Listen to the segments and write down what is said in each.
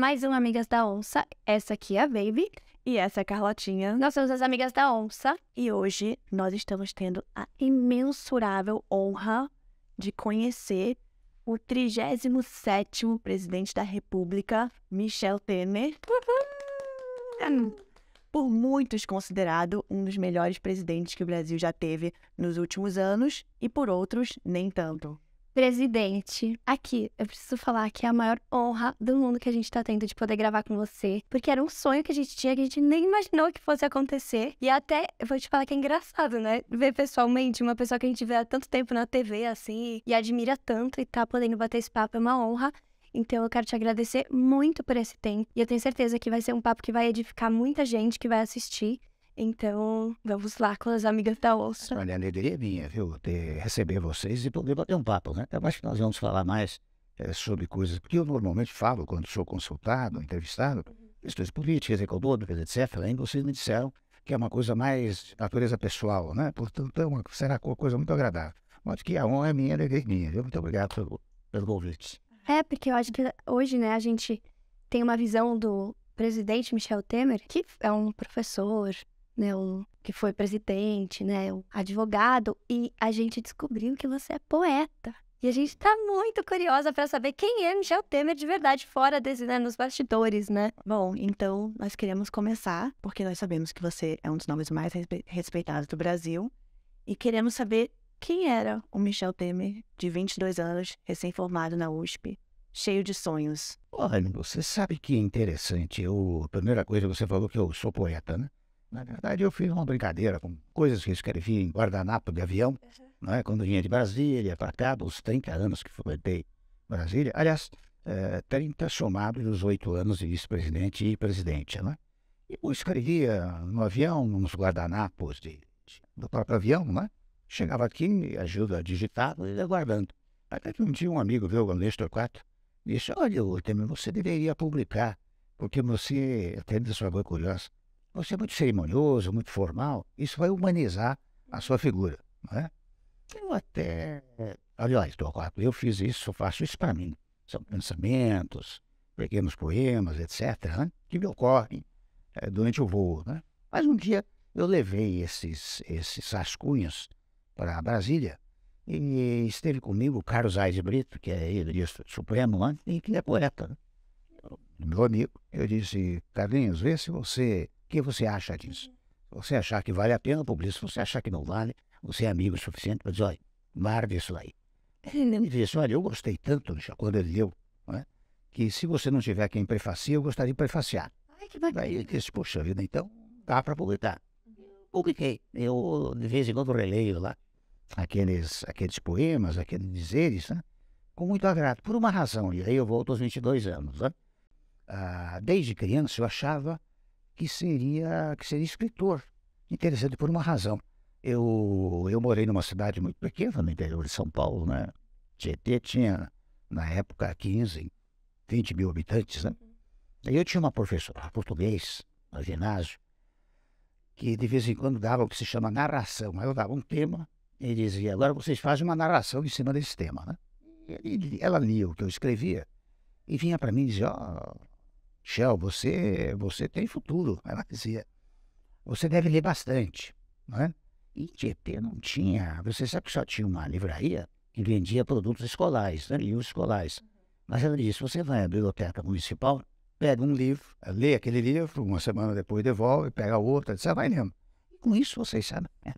mais um Amigas da Onça. Essa aqui é a Baby. E essa é a Carlotinha. Nós somos as Amigas da Onça. E hoje nós estamos tendo a imensurável honra de conhecer o 37º presidente da República, Michel Temer. Uhum. Por muitos considerado um dos melhores presidentes que o Brasil já teve nos últimos anos e por outros nem tanto. Presidente, aqui, eu preciso falar que é a maior honra do mundo que a gente tá tendo de poder gravar com você, porque era um sonho que a gente tinha que a gente nem imaginou que fosse acontecer. E até, eu vou te falar que é engraçado, né? Ver pessoalmente uma pessoa que a gente vê há tanto tempo na TV, assim, e admira tanto e tá podendo bater esse papo é uma honra. Então eu quero te agradecer muito por esse tempo. E eu tenho certeza que vai ser um papo que vai edificar muita gente que vai assistir. Então, vamos lá com as amigas da Onça. Olha, a alegria é minha, viu? Ter, receber vocês e poder bater um papo, né? Eu acho que nós vamos falar mais é, sobre coisas que eu normalmente falo quando sou consultado, entrevistado, questões políticas, econômicas, etc. Ainda vocês me disseram que é uma coisa mais de natureza pessoal, né? Portanto, é uma, será uma coisa muito agradável. Mas que a honra é minha, a alegria é minha, viu? Muito obrigado pelo, pelo convite. É, porque eu acho que hoje, né, a gente tem uma visão do presidente Michel Temer, que é um professor, né, um, que foi presidente, né, um advogado, e a gente descobriu que você é poeta. E a gente tá muito curiosa para saber quem é Michel Temer de verdade, fora desse, né, nos bastidores, né? Bom, então nós queremos começar, porque nós sabemos que você é um dos nomes mais respe- respeitados do Brasil, e queremos saber quem era o Michel Temer, de 22 anos, recém-formado na USP, cheio de sonhos. Olha, você sabe que interessante. Eu, a primeira coisa você falou que eu sou poeta, né? Na verdade, eu fiz uma brincadeira com coisas que eu escrevi em guardanapo de avião, não é? quando vinha de Brasília para cá, dos 30 anos que frequentei Brasília. Aliás, é, 30 somados dos 8 anos de vice-presidente e presidente. Né? E eu escrevia no avião, nos guardanapos de, de- do próprio avião, né? chegava aqui, ajuda a digitar e ia guardando. Até que um dia um amigo meu, o Nestor Quatro, disse, olha, Temer, você deveria publicar, porque você, até me sua curiosa, você é muito cerimonioso, muito formal, isso vai humanizar a sua figura, não é? Eu até, aliás, eu fiz isso, faço isso para mim. São pensamentos, pequenos poemas, etc., né? que me ocorrem eh, durante o voo, né? Mas um dia eu levei esses, esses rascunhos para Brasília e esteve comigo o Carlos Aires Brito, que é ele supremo lá, e que é poeta. Né? Eu- Meu amigo, eu disse, Carlinhos, vê se você, que você acha disso? Você achar que vale a pena, publica. Se você achar que não vale, você é amigo o suficiente para dizer, olha, guarde isso aí. Ele me disse, olha, eu gostei tanto, quando ele leu, não é? que se você não tiver quem prefacie, eu gostaria de prefaciar. Ai, que bacana. Daí ele disse, poxa vida, então dá para publicar. Publiquei. Eu, de vez em quando, releio lá aqueles, aqueles poemas, aqueles dizeres, né? com muito agrado, por uma razão. E aí eu volto aos 22 anos. Né? Ah, desde criança eu achava que seria, que seria escritor. Interessante por uma razão. Eu, eu morei numa cidade muito pequena no interior de São Paulo, né? Tietê tinha, na época, 15, 20 mil habitantes, né? Eu tinha uma professora português, no ginásio, que de vez em quando dava o que se chama narração. Aí eu dava um tema e dizia, agora vocês fazem uma narração em cima desse tema, né? E ela lia o que eu escrevia e vinha para mim e dizia, ó, Shell, você, você tem futuro. Ela dizia, você deve ler bastante, não é? E Tietê não tinha, você sabe que só tinha uma livraria que vendia produtos escolares, né? livros escolares. Mas ela disse, você vai à biblioteca municipal, pega um livro, lê aquele livro, uma semana depois devolve, pega outro, você vai lendo. E com isso, vocês sabem,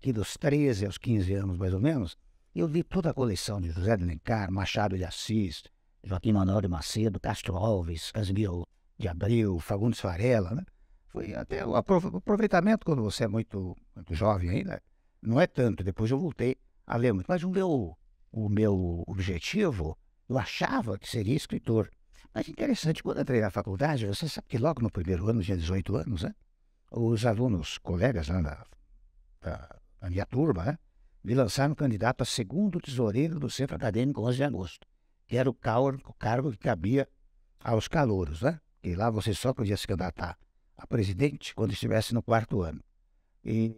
que dos 13 aos 15 anos, mais ou menos, eu li toda a coleção de José de Alencar, Machado de Assis, Joaquim Manuel de Macedo, Castro Alves, Casimiro de Abreu, Fagundes Varela, né? Foi até o aprov- aproveitamento quando você é muito, muito jovem ainda, não é tanto, depois eu voltei a ler muito, mas o meu, o meu objetivo, eu achava que seria escritor. Mas interessante, quando eu entrei na faculdade, você sabe que logo no primeiro ano, tinha 18 anos, né? Os alunos, colegas né, da, da minha turma, né? Me lançaram candidato a segundo tesoureiro do Centro Acadêmico 11 de Agosto, que era o cargo, o cargo que cabia aos calouros, né? E lá você só podia se candidatar a presidente quando estivesse no quarto ano. E,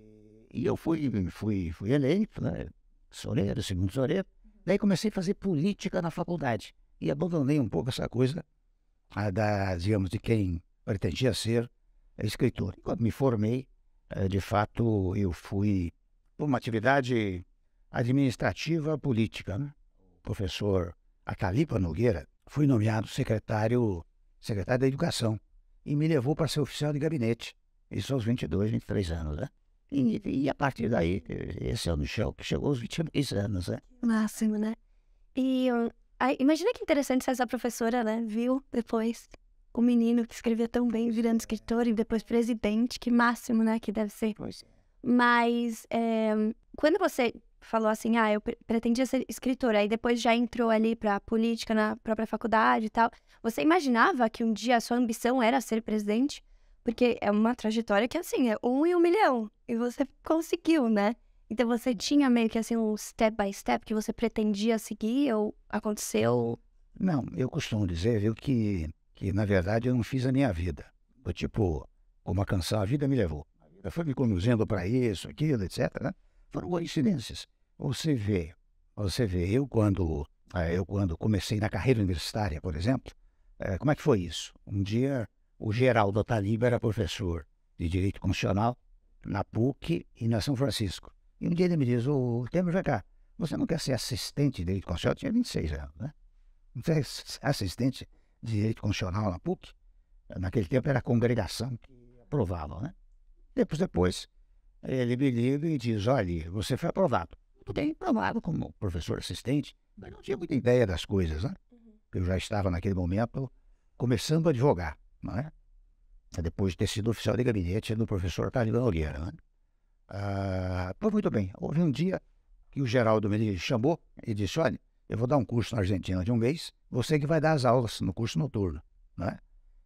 E eu fui, fui, fui eleito, né? Soreiro, segundo Soreiro. Daí comecei a fazer política na faculdade. E abandonei um pouco essa coisa da, digamos, de quem pretendia ser escritor. E quando me formei, eh, de fato, eu fui por uma atividade administrativa política. Né? O professor Acalipa Nogueira foi nomeado secretário, secretário da Educação e me levou para ser oficial de gabinete. Isso aos 22, 23 anos, né? E, e a partir daí, esse é o Michel, que chegou aos 23 anos, né? Máximo, né? E um, aí, imagina que interessante se essa professora, né, viu depois o menino que escrevia tão bem virando escritor e depois presidente, que máximo, né, que deve ser. Pois é. Mas é, quando você falou assim, ah, eu pre- pretendia ser escritora, aí depois já entrou ali pra política na própria faculdade e tal, você imaginava que um dia a sua ambição era ser presidente? Porque é uma trajetória que, assim, é um em um milhão. E você conseguiu, né? Então você tinha meio que, assim, um step by step que você pretendia seguir ou aconteceu? Não, eu costumo dizer, viu, que, que na verdade eu não fiz a minha vida. Foi tipo, como a canção A Vida Me Levou. A vida foi me conduzindo para isso, aquilo, etc. Né? Foram coincidências. Você vê, você vê, eu quando, eh, eu quando comecei na carreira universitária, por exemplo, eh, como é que foi isso? Um dia o Geraldo Ataliba era professor de Direito Constitucional na PUC e na São Francisco. E um dia ele me diz, ô Temer, vem cá, você não quer ser assistente de Direito Constitucional? Eu tinha 26 anos, né? Não sei, assistente de Direito Constitucional na PUC. Naquele tempo era a congregação que aprovava, né? Depois, depois, ele me liga e diz, olha, você foi aprovado. Muito bem, aprovado como professor assistente, mas não tinha muita ideia das coisas, né? Eu já estava naquele momento começando a advogar, não é? Depois de ter sido oficial de gabinete do professor Talibã Nogueira, né? Ah, pois muito bem, houve um dia que o Geraldo me chamou e disse, olha, eu vou dar um curso na Argentina de um mês, você que vai dar as aulas no curso noturno, né?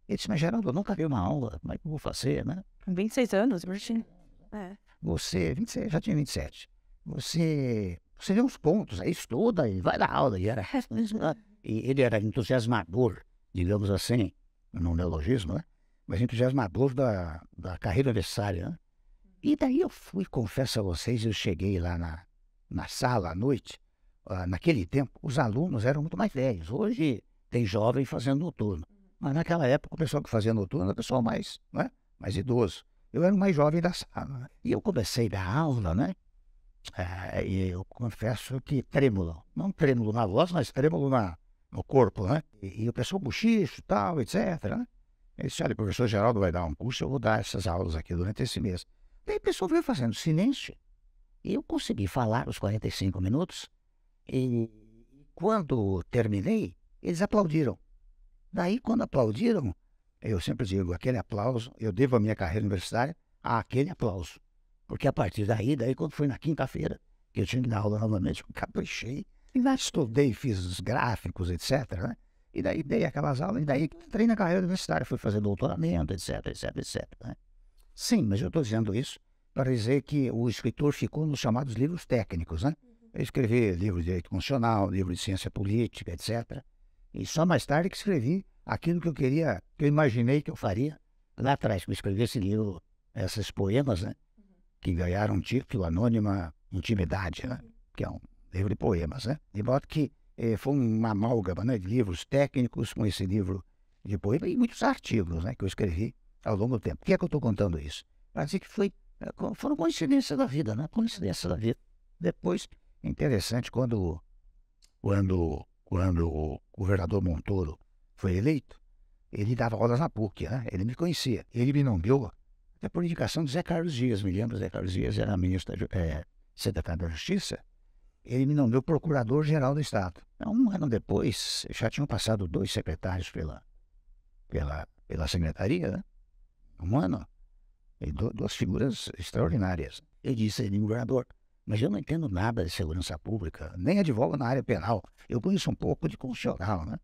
Ele disse, mas Geraldo, eu nunca vi uma aula, como é que eu vou fazer, né? Com 26 anos, imagina. É. Você, 26, já tinha 27, você, você vê uns pontos, aí estuda e vai dar aula, e era, e ele era entusiasmador, digamos assim, no neologismo, né? Mas entusiasmador da, da carreira universitária, né? E daí eu fui, confesso a vocês, eu cheguei lá na, na sala à noite, ah, naquele tempo, os alunos eram muito mais velhos. Hoje tem jovem fazendo noturno. Mas naquela época o pessoal que fazia noturno era o pessoal mais, né? mais idoso. Eu era o mais jovem da sala. né? E eu comecei a dar aula, né? Ah, e eu confesso que trêmulo. Não trêmulo na voz, mas trêmulo na, no corpo, né? E, e o pessoal bochicho tal, etc. Né? Ele disse, olha, o professor Geraldo vai dar um curso, eu vou dar essas aulas aqui durante esse mês. Daí a pessoa veio fazendo silêncio. E eu consegui falar os 45 minutos. E quando terminei, eles aplaudiram. Daí, quando aplaudiram, eu sempre digo, aquele aplauso, eu devo a minha carreira universitária a aquele aplauso. Porque a partir daí, daí quando foi na quinta-feira, que eu tinha que dar aula novamente, eu caprichei, estudei, fiz os gráficos, etc. Né? E daí dei aquelas aulas, e daí entrei na carreira universitária, fui fazer doutoramento, etc, etc, etc. Né? Sim, mas eu estou dizendo isso para dizer que o escritor ficou nos chamados livros técnicos, né? Eu escrevi livro de direito constitucional, livro de ciência política, etc. E só mais tarde que escrevi aquilo que eu queria, que eu imaginei que eu faria lá atrás, que eu escrevi esse livro, esses poemas, né? Que ganharam um título Anônima Intimidade, né? Que é um livro de poemas, né? De modo que eh, foi uma amálgama né, de livros técnicos com esse livro de poemas e muitos artigos né, que eu escrevi ao longo do tempo. Por que é que eu estou contando isso? Para dizer que foi, eh, foram coincidências da vida, né? Coincidências da vida. Depois, é interessante, quando, quando, quando o governador Montoro foi eleito, ele dava aulas na PUC, né? Ele me conhecia. Ele me nomeou, até por indicação de Zé Carlos Dias, me lembro, Zé Carlos Dias era ministro, eh, secretário da Justiça, ele me nomeou procurador-geral do Estado. Um ano depois, já tinham passado dois secretários pela, pela, pela secretaria, né? Um ano. E du- duas figuras extraordinárias. Eu disse ele, governador, mas eu não entendo nada de segurança pública, nem advogo na área penal. Eu conheço um pouco de constitucional, né?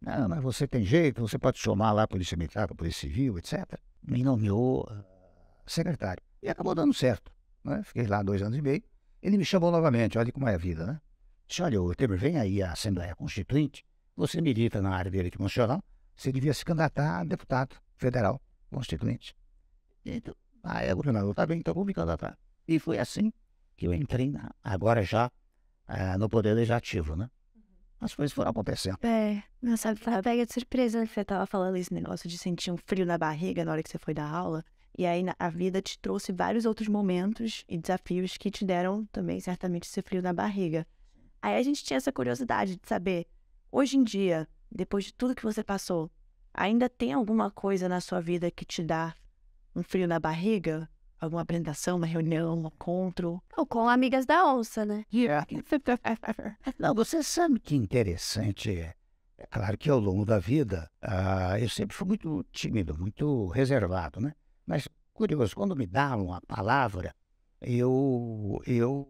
Não, mas você tem jeito, você pode chamar lá a Polícia Militar, a Polícia Civil, etc. Me nomeou ah, secretário. E acabou dando certo. Né? Fiquei lá dois anos e meio. Ele me chamou novamente, olha como é a vida, né? Disse, olha, Temer, vem aí à Assembleia Constituinte, você milita na área direito constitucional, você devia se candidatar a deputado federal constituinte. Então, ah, é, governador, tá bem, então vou me candidatar. E foi assim que eu entrei na, agora já ah, no Poder Legislativo, né? As coisas foram acontecendo. É, nossa, pega de surpresa. Você tava falando esse negócio de sentir um frio na barriga na hora que você foi dar aula. E aí a vida te trouxe vários outros momentos e desafios que te deram também, certamente, esse frio na barriga. Aí a gente tinha essa curiosidade de saber, hoje em dia, depois de tudo que você passou, ainda tem alguma coisa na sua vida que te dá um frio na barriga? Alguma apresentação, uma reunião, um encontro? Ou com amigas da onça, né? Não, você sabe que interessante é. É claro que ao longo da vida, ah, eu sempre fui muito tímido, muito reservado, né? Mas, curioso, quando me davam a palavra, eu, eu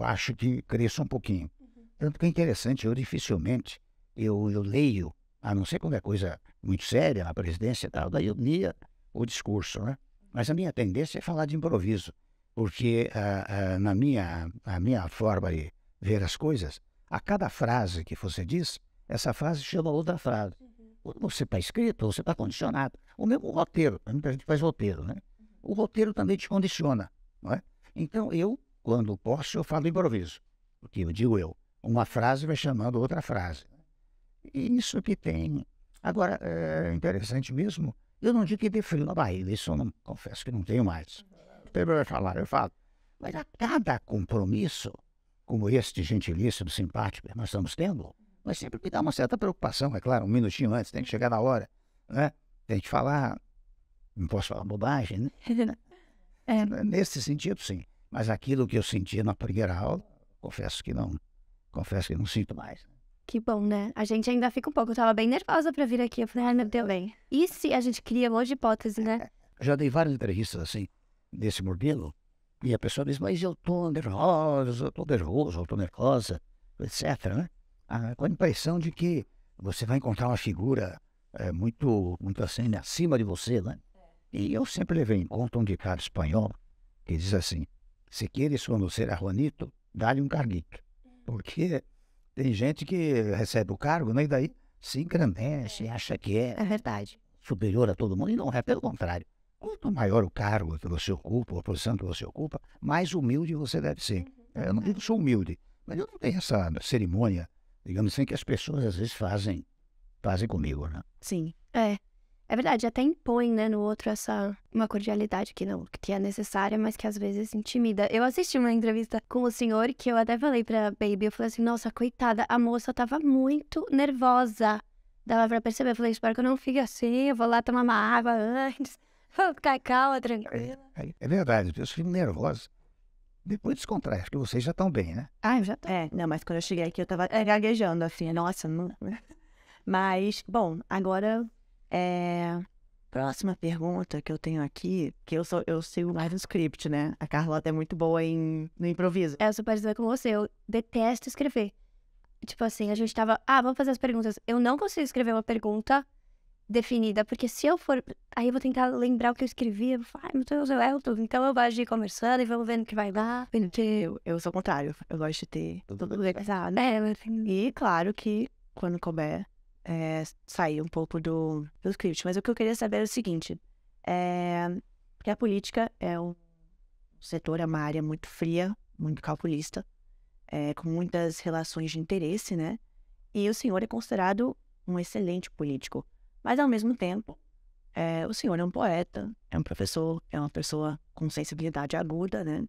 acho que cresço um pouquinho. Tanto que é interessante, eu dificilmente, eu, eu leio, a não ser quando é coisa muito séria, na presidência e tal, daí eu lia o discurso, né? Mas a minha tendência é falar de improviso, porque ah, ah, na minha, a minha forma de ver as coisas, a cada frase que você diz, essa frase chama outra frase. Quando você está escrito, você está condicionado. O mesmo roteiro, muita gente faz roteiro, né? O roteiro também te condiciona, não é? Então, eu, quando posso, eu falo improviso. Porque eu digo eu, uma frase vai chamando outra frase. E isso que tem. Agora, é interessante mesmo, eu não digo que dê frio na barriga, isso eu não, confesso que não tenho mais. Então, vai falar, eu falo. Mas a cada compromisso, como este gentilíssimo, simpático que nós estamos tendo, mas sempre me dá uma certa preocupação, é claro, um minutinho antes, tem que chegar na hora, né? Tem que falar, não posso falar bobagem, né? É. Nesse sentido, sim. Mas aquilo que eu sentia na primeira aula, confesso que não, confesso que não sinto mais. Que bom, né? A gente ainda fica um pouco. Eu tava bem nervosa pra vir aqui. Eu falei, ai meu Deus, bem. E se a gente cria um monte de hipótese, né? Já dei várias entrevistas assim, desse modelo, e a pessoa diz, mas eu tô nervoso, eu tô nervoso, eu tô nervosa, etc, né? Ah, com a impressão de que você vai encontrar uma figura eh, muito, muito assim, acima de você, né? E eu sempre levei em conta um ditado espanhol que diz assim, se queres conhecer a Juanito, dá-lhe um carguito. Porque tem gente que recebe o cargo, né? E daí se engrandece, acha que é É verdade. superior a todo mundo, e não é, pelo contrário. Quanto maior o cargo que você ocupa, a posição que você ocupa, mais humilde você deve ser. É, Eu não digo que sou humilde, mas eu não tenho essa cerimônia, digamos assim, que as pessoas às vezes fazem, fazem comigo, né? Sim. É. É verdade, até impõe, né, no outro essa uma cordialidade que não, que é necessária, mas que às vezes intimida. Eu assisti uma entrevista com o senhor que eu até falei pra Baby, eu falei assim, nossa, coitada, a moça tava muito nervosa. Dava pra perceber, eu falei, espero que eu não fique assim, eu vou lá tomar uma água antes, vou ficar calma, tranquila. É, é verdade, as pessoas ficam nervosas. Depois descontrai, acho que vocês já estão bem, né? Ah, eu já tô. É, não, mas quando eu cheguei aqui eu tava gaguejando, assim, nossa, não. Mas, bom, agora é. Próxima pergunta que eu tenho aqui, que eu sou, eu sigo mais no script, né? A Carlota é muito boa em, no improviso. É, eu sou parecida com você, eu detesto escrever. Tipo assim, a gente tava, ah, vamos fazer as perguntas. Eu não consigo escrever uma pergunta definida, porque se eu for, aí eu vou tentar lembrar o que eu escrevi, eu vou falar, ai meu Deus, eu erro tudo. Então eu gosto de ir conversando e vamos vendo o que vai dar. Porque eu, eu sou o contrário, eu gosto de ter tudo organizado. É, mas assim, E claro que, quando couber, é, sair um pouco do, do script. Mas o que eu queria saber é o seguinte: é, que a política é um setor, é uma área muito fria, muito calculista, é, com muitas relações de interesse, né? E o senhor é considerado um excelente político. Mas, ao mesmo tempo, é, o senhor é um poeta, é um professor, é uma pessoa com sensibilidade aguda, né?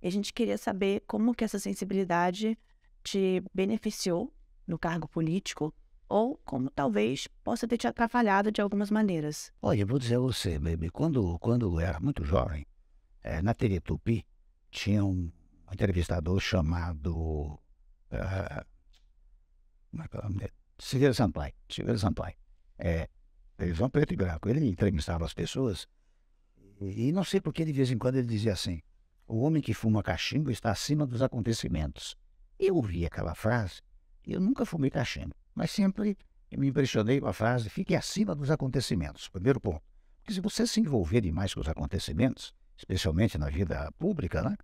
E a gente queria saber como que essa sensibilidade te beneficiou no cargo político ou como talvez possa ter te atrapalhado de algumas maneiras. Olha, vou dizer a você, baby, quando, quando eu era muito jovem, eh, na TV Tupi, tinha um entrevistador chamado. ah, como é que é o nome dele? Silveira Sampaio. Silveira Sampaio. É, televisão preto e branco. Ele entrevistava as pessoas e, e não sei por que de vez em quando ele dizia assim: o homem que fuma cachimbo está acima dos acontecimentos. Eu ouvi aquela frase e eu nunca fumei cachimbo, mas sempre me impressionei com a frase: fique acima dos acontecimentos. Primeiro ponto. Porque se você se envolver demais com os acontecimentos, especialmente na vida pública, né,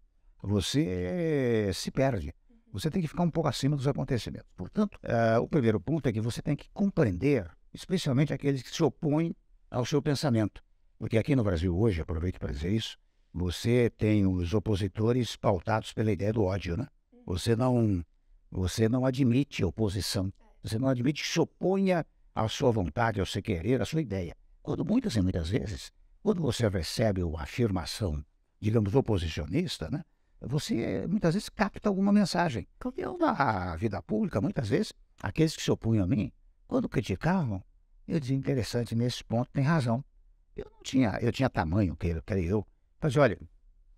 você eh, se perde. Você tem que ficar um pouco acima dos acontecimentos. Portanto, eh, o primeiro ponto é que você tem que compreender, especialmente aqueles que se opõem ao seu pensamento. Porque aqui no Brasil hoje, aproveito para dizer isso, você tem os opositores pautados pela ideia do ódio, né? Você não, você não admite oposição. Você não admite que se oponha à sua vontade, ao seu querer, à sua ideia. Quando muitas e muitas vezes, quando você recebe uma afirmação, digamos, oposicionista, né? Você muitas vezes capta alguma mensagem. Eu, na vida pública, muitas vezes, aqueles que se opunham a mim, quando criticavam, eu dizia, interessante, nesse ponto tem razão. Eu não tinha, eu tinha tamanho, creio, creio eu. Mas olha,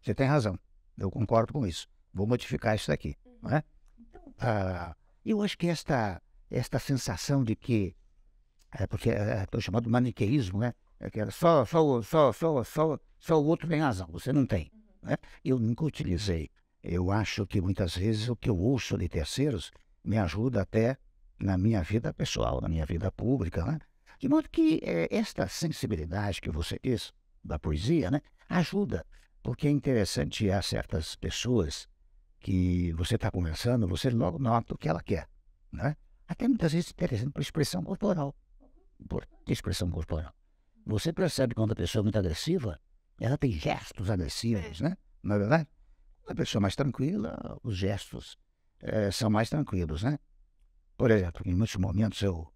você tem razão, eu concordo com isso. Vou modificar isso daqui, não é? Então, ah, eu acho que esta, esta sensação de que, é porque é, chamando de maniqueísmo, né? É que só, só, só, só, só, só o outro tem razão, você não tem. Né? Eu nunca utilizei. Eu acho que muitas vezes o que eu ouço de terceiros me ajuda até na minha vida pessoal, na minha vida pública, né? De modo que é, esta sensibilidade que você diz da poesia, né, ajuda, porque é interessante há certas pessoas que você está conversando, você logo nota o que ela quer, né? Até muitas vezes interessante a expressão corporal. Importante expressão corporal. Você percebe quando a pessoa é muito agressiva, ela tem gestos agressivos, né? Não é verdade? Quando a pessoa é mais tranquila, os gestos é, são mais tranquilos, né? Por exemplo, em muitos momentos eu.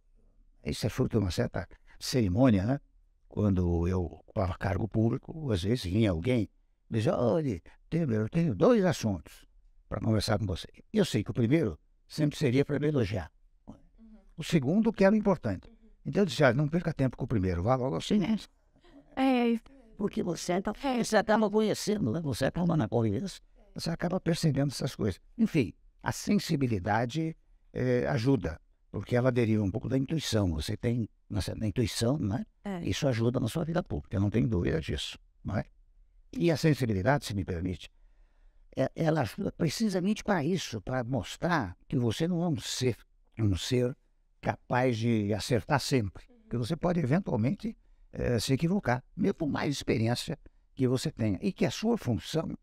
Isso é fruto de uma certa cerimônia, né? Quando eu para cargo público, às vezes vinha alguém e dizia: Olha, eu tenho dois assuntos para conversar com você. Eu sei que o primeiro sempre seria para me elogiar. O segundo, que era importante. Então eu disse: ah, não perca tempo com o primeiro, vá logo assim, né? É, porque você, está você acaba conhecendo, né? você acaba na conversa, você acaba percebendo essas coisas. Enfim, a sensibilidade é, ajuda, porque ela deriva um pouco da intuição. Você tem na intuição, né? É. Isso ajuda na sua vida pública, eu não tenho dúvida disso. Não é? E a sensibilidade, se me permite, é, ela ajuda precisamente para isso, para mostrar que você não é um ser, um ser capaz de acertar sempre. Que você pode eventualmente é, se equivocar, mesmo por mais experiência que você tenha. E que a sua função,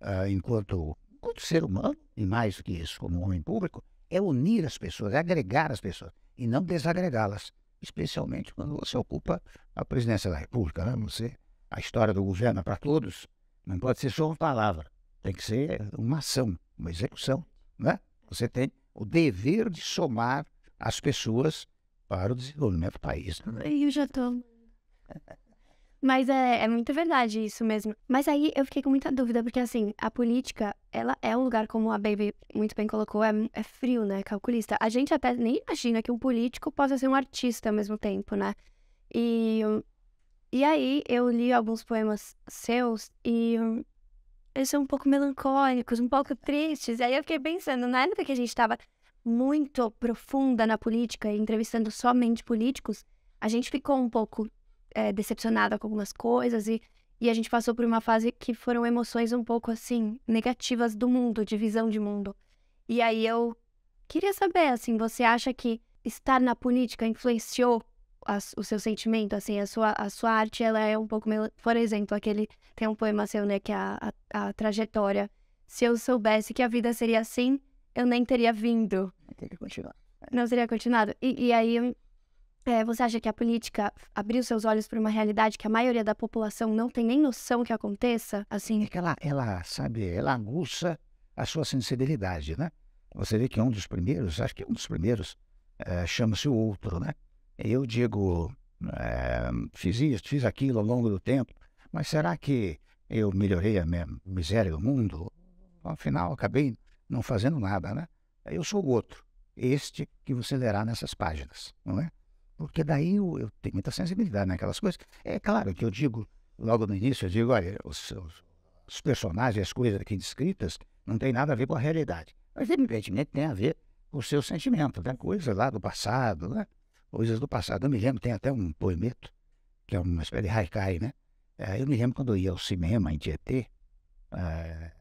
uh, enquanto, enquanto ser humano, e mais do que isso, como homem público, é unir as pessoas, é agregar as pessoas, e não desagregá-las. Especialmente quando você ocupa a presidência da República. Né? Você, a história do governo é para todos, não pode ser só uma palavra, tem que ser uma ação, uma execução. Né? Você tem o dever de somar as pessoas para o desenvolvimento do país. Eu já estou mas é, é muito verdade isso mesmo. Mas aí eu fiquei com muita dúvida, porque assim, a política, ela é um lugar, como a Baby muito bem colocou, é, é frio, né? Calculista. A gente até nem imagina que um político possa ser um artista ao mesmo tempo, né? E, e aí eu li alguns poemas seus e eles são um pouco melancólicos, um pouco tristes. E aí eu fiquei pensando, na época que a gente estava muito profunda na política, entrevistando somente políticos, a gente ficou um pouco é, decepcionada com algumas coisas e, e a gente passou por uma fase que foram emoções um pouco assim, negativas do mundo, de visão de mundo. E aí eu queria saber, assim, você acha que estar na política influenciou a, o seu sentimento, assim, a sua, a sua arte, ela é um pouco, por exemplo, aquele, tem um poema seu, né, que é a, a, a trajetória. Se eu soubesse que a vida seria assim, eu nem teria vindo. Teria continuado. Não teria continuado. E, e aí é, você acha que a política abriu seus olhos para uma realidade que a maioria da população não tem nem noção que aconteça? Assim, é que ela, ela sabe, ela aguça a sua sensibilidade, né? Você vê que é um dos primeiros, acho que é um dos primeiros, é, chama-se o outro, né? Eu digo, é, fiz isso, fiz aquilo ao longo do tempo, mas será que eu melhorei a minha miséria do mundo? Afinal, acabei não fazendo nada, né? Eu sou o outro, este que você lerá nessas páginas, não é? Porque daí eu, eu tenho muita sensibilidade naquelas coisas. É claro que eu digo, logo no início, eu digo, olha, os, os, os personagens, as coisas aqui descritas, não tem nada a ver com a realidade. Mas, evidentemente, tem a ver com o seu sentimento, né? coisas lá do passado, né? coisas do passado. Eu me lembro, tem até um poemeto, que é uma espécie de haikai, né? É, eu me lembro quando eu ia ao cinema em Tietê, é,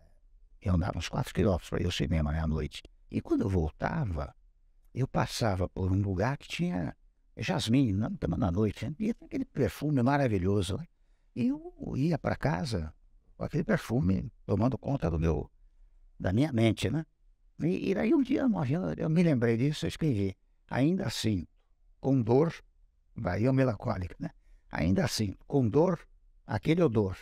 eu andava uns quatro quilômetros para ir ao cinema né, à noite. E quando eu voltava, eu passava por um lugar que tinha jasmim, na, na noite, né? e aquele perfume maravilhoso. Né? E eu ia para casa com aquele perfume tomando conta do meu, da minha mente, né? E, e aí um dia eu me lembrei disso, eu escrevi, ainda assim, com dor, vai eu melancólica, né? Ainda assim, com dor, aquele odor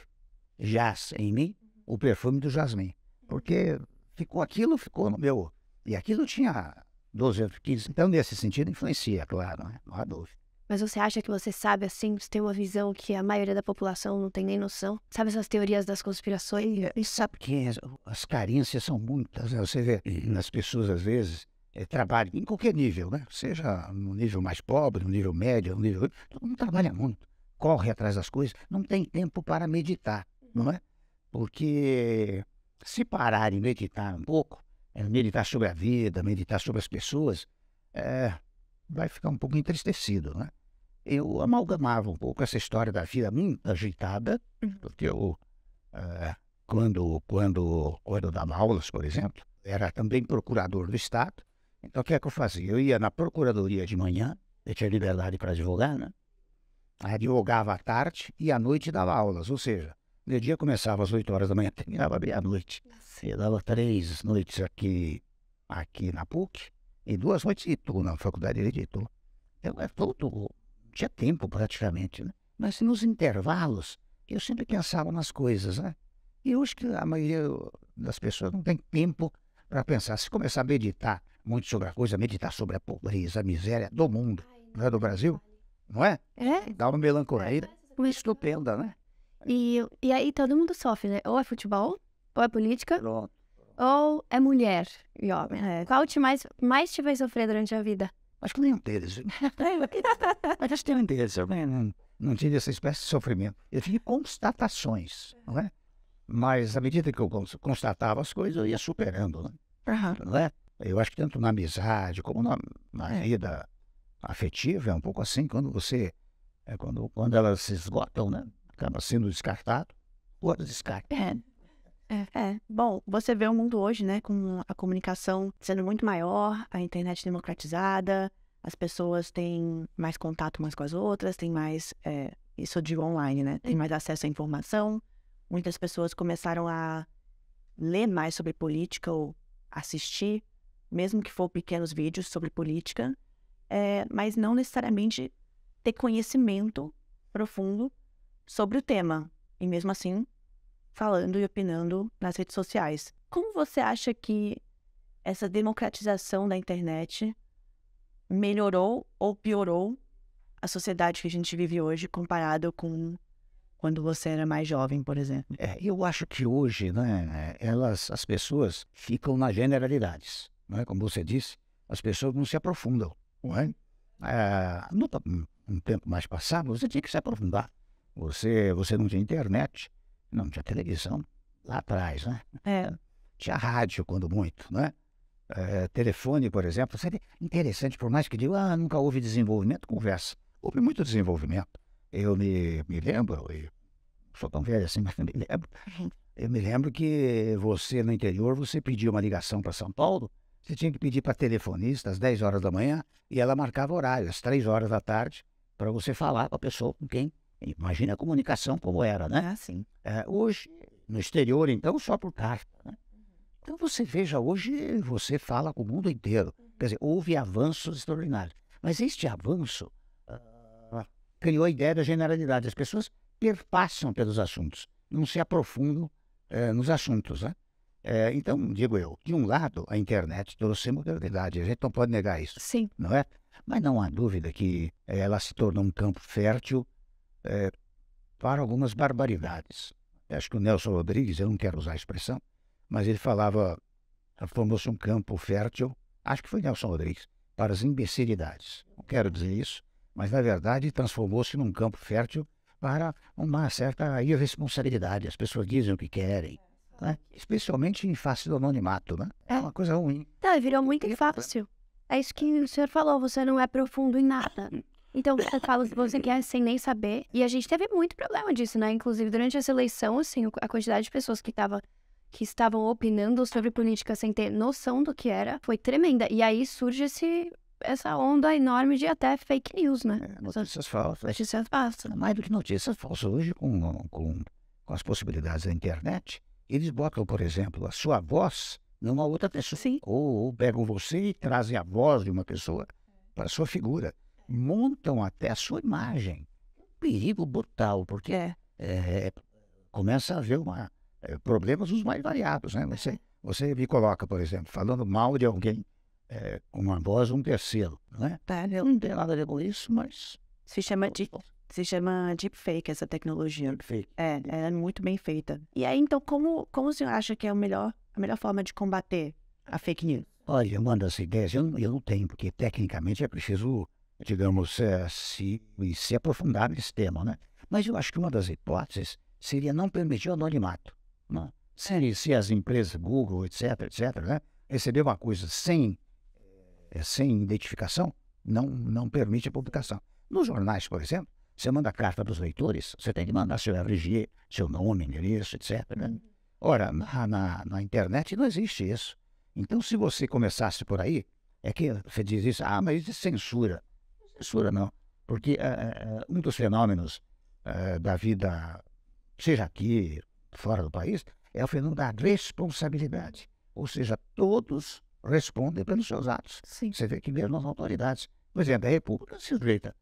jaz em mim o perfume do jasmim. Porque ficou aquilo, ficou no meu. E aquilo tinha 12 anos, 15. Então, nesse sentido, influencia, claro, né? não há dúvida. Mas você acha que você sabe, assim, você tem uma visão que a maioria da população não tem nem noção? Sabe essas teorias das conspirações? E sabe que as- as carências são muitas, né? Você vê nas pessoas, às vezes, eh, trabalham em qualquer nível, né? Seja no nível mais pobre, no nível médio, no nível... Todo mundo trabalha muito, corre atrás das coisas, não tem tempo para meditar, não é? Porque se parar e meditar um pouco, eh, meditar sobre a vida, meditar sobre as pessoas, eh, vai ficar um pouco entristecido, né? Eu amalgamava um pouco essa história da vida muito agitada, porque eu, eh, quando, quando, quando eu dava aulas, por exemplo, era também procurador do Estado. Então, o que é que eu fazia? Eu ia na procuradoria de manhã, eu tinha liberdade para advogar, né? Advogava à tarde e à noite dava aulas, ou seja, meu dia começava às 8 horas da manhã, terminava meia-noite. Eu dava três noites aqui, aqui na PUC e duas noites em Itu, na Faculdade de Itu. Eu, é todo, tinha tempo praticamente, né? Mas nos intervalos, eu sempre pensava nas coisas, né? E eu acho que a maioria das pessoas não tem tempo para pensar. Se começar a meditar muito sobre a coisa, meditar sobre a pobreza, a miséria do mundo, não é do Brasil, não é? É? Dá uma melancolia estupenda, né? E, e aí todo mundo sofre, né? Ou é futebol, ou é política, ou é mulher e homem. Qual te mais, mais te fez sofrer durante a vida? Acho que nenhum deles. Mas acho que nenhum deles. Eu não, não tive essa espécie de sofrimento. Eu tive constatações, não é? Mas à medida que eu cons- constatava as coisas, eu ia superando, né? não é? Eu acho que tanto na amizade como na, na vida afetiva é um pouco assim, quando você, é quando, quando elas se esgotam, né? Acaba sendo descartado, o outro descarta. É. É, é. Bom, você vê o mundo hoje, né, com a comunicação sendo muito maior, a internet democratizada, as pessoas têm mais contato umas com as outras, têm mais, é, isso eu digo online, né, tem mais acesso à informação. Muitas pessoas começaram a ler mais sobre política ou assistir, mesmo que for pequenos vídeos sobre política, é, mas não necessariamente ter conhecimento profundo sobre o tema. E mesmo assim, falando e opinando nas redes sociais. Como você acha que essa democratização da internet melhorou ou piorou a sociedade que a gente vive hoje comparado com quando você era mais jovem, por exemplo? É, eu acho que hoje, né, elas, as pessoas ficam nas generalidades, não é? Como você disse, as pessoas não se aprofundam, não é? É, no um tempo mais passado, você tinha que se aprofundar. Você, você não tinha internet, não tinha televisão lá atrás, né? É, Tinha rádio, quando muito, né? É, telefone, por exemplo, seria interessante, por mais que diga, ah, nunca houve desenvolvimento, conversa. Houve muito desenvolvimento. Eu me, me lembro, e sou tão velho assim, mas me lembro. Eu me lembro que você, no interior, você pedia uma ligação para São Paulo, você tinha que pedir para a telefonista às 10 horas da manhã e ela marcava horário, às 3 horas da tarde, para você falar com a pessoa com quem. Imagina a comunicação como era, né? é assim. É, hoje, no exterior, então, só por carta. Né? Então, você veja, hoje você fala com o mundo inteiro. Quer dizer, houve avanços extraordinários. Mas este avanço ah, criou a ideia da generalidade. As pessoas perpassam pelos assuntos, não se aprofundam eh, nos assuntos. Né? Eh, então, digo eu, de um lado, a internet trouxe modernidade, a gente não pode negar isso Sim. não é? Mas não há dúvida que eh, ela se tornou um campo fértil eh, para algumas barbaridades. Acho que o Nelson Rodrigues, eu não quero usar a expressão, mas ele falava, formou-se um campo fértil, acho que foi Nelson Rodrigues, para as imbecilidades. Não quero dizer isso, mas na verdade transformou-se num campo fértil para uma certa irresponsabilidade. As pessoas dizem o que querem, né? especialmente em face do anonimato. Né? É uma coisa ruim. Não, virou muito fácil. É isso que o senhor falou, você não é profundo em nada. Então você fala o que você quer sem nem saber. E a gente teve muito problema disso, né? Inclusive, durante essa eleição, assim, a quantidade de pessoas que, tava, que estavam opinando sobre política sem ter noção do que era foi tremenda. E aí surge esse, essa onda enorme de até fake news, né? É, notícias falsas. notícias falsas. mais do que notícias falsas. Hoje, com, com, com as possibilidades da internet, eles botam, por exemplo, a sua voz numa outra pessoa. Sim. Ou, ou pegam você e trazem a voz de uma pessoa para a sua figura. Montam até a sua imagem. Perigo brutal, porque É. é, começa a haver uma, eh, problemas os mais variados, né? Você, você me coloca, por exemplo, falando mal de alguém eh, com uma voz um terceiro, não é? Tá, eu- Não tem nada a ver com isso, mas... Se chama, deep, se chama deepfake essa tecnologia. Fake. É, é muito bem feita. E aí, então, como, como o senhor acha que é o melhor, a melhor forma de combater a fake news? Olha, uma das ideias, eu, eu não tenho, porque tecnicamente é preciso, digamos, eh, se, se aprofundar nesse tema, né? Mas eu acho que uma das hipóteses seria não permitir o anonimato. Né? Se, se as empresas, Google, etc., etc., né, receber uma coisa sem, eh, sem identificação, não, não permite a publicação. Nos jornais, por exemplo, você manda carta para os leitores, você tem que mandar seu RG, seu nome, endereço, etc. Né? Ora, na, na, na internet não existe isso. Então, se você começasse por aí, é que você diz isso, ah, mas isso é censura. Censura não, porque eh, um dos fenômenos eh, da vida, seja aqui, fora do país, é o fenômeno da responsabilidade. Ou seja, todos respondem pelos seus atos. Sim. Você vê que mesmo as autoridades, por exemplo, a República se sujeita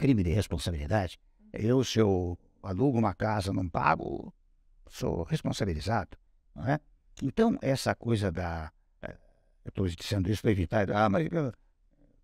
crime de responsabilidade. Eu, se eu alugo uma casa, não pago, sou responsabilizado. Não é? Então, essa coisa da. Eu estou dizendo isso para evitar. Ah, mas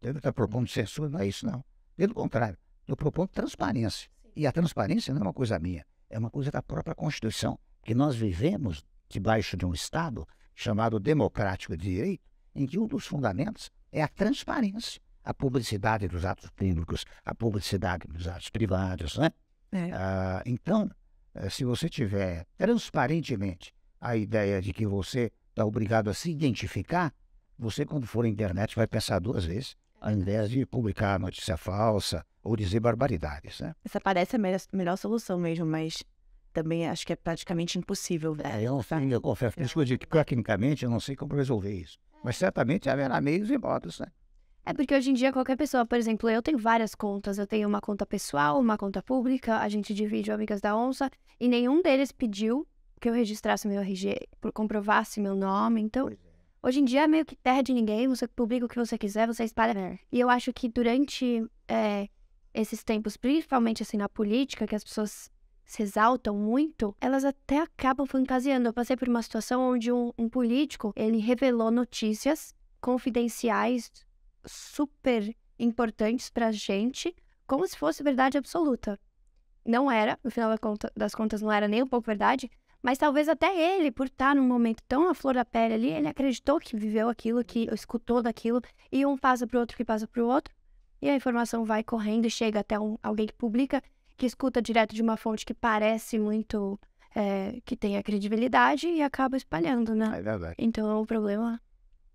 eu- ele está propondo censura, não é isso, não. Pelo contrário, eu proponho transparência. E a transparência não é uma coisa minha, é uma coisa da própria Constituição. Que nós vivemos debaixo de um Estado chamado democrático de direito, em que um dos fundamentos é a transparência, a publicidade dos atos públicos, a publicidade dos atos privados, né? É. Ah, então, eh, se você tiver transparentemente a ideia de que você está obrigado a se identificar, você, quando for à internet, vai pensar duas vezes, ao invés de publicar notícia falsa ou dizer barbaridades. Né? Essa parece a melhor, melhor solução mesmo, mas também acho que é praticamente impossível. É, eu, não sei, eu confesso, que eu digo que, tecnicamente, eu não sei como resolver isso. Mas certamente haverá meios e modos. Né? É porque hoje em dia qualquer pessoa, por exemplo, eu tenho várias contas. Eu tenho uma conta pessoal, uma conta pública, a gente divide o Amigas da Onça, e nenhum deles pediu que eu registrasse meu RG, por- comprovasse meu nome. Então, hoje em dia é meio que terra de ninguém, você publica o que você quiser, você espalha. E eu acho que durante é, esses tempos, principalmente assim na política, que as pessoas se exaltam muito, elas até acabam fantasiando. Eu passei por uma situação onde um, um político, ele revelou notícias confidenciais super importantes pra gente, como se fosse verdade absoluta. Não era, no final das contas, não era nem um pouco verdade, mas talvez até ele, por estar num momento tão à flor da pele ali, ele acreditou que viveu aquilo, que escutou daquilo, e um passa pro outro, que passa pro outro, e a informação vai correndo e chega até um- alguém que publica, que escuta direto de uma fonte que parece muito é, que tenha credibilidade e acaba espalhando, né? É verdade. Então é um problema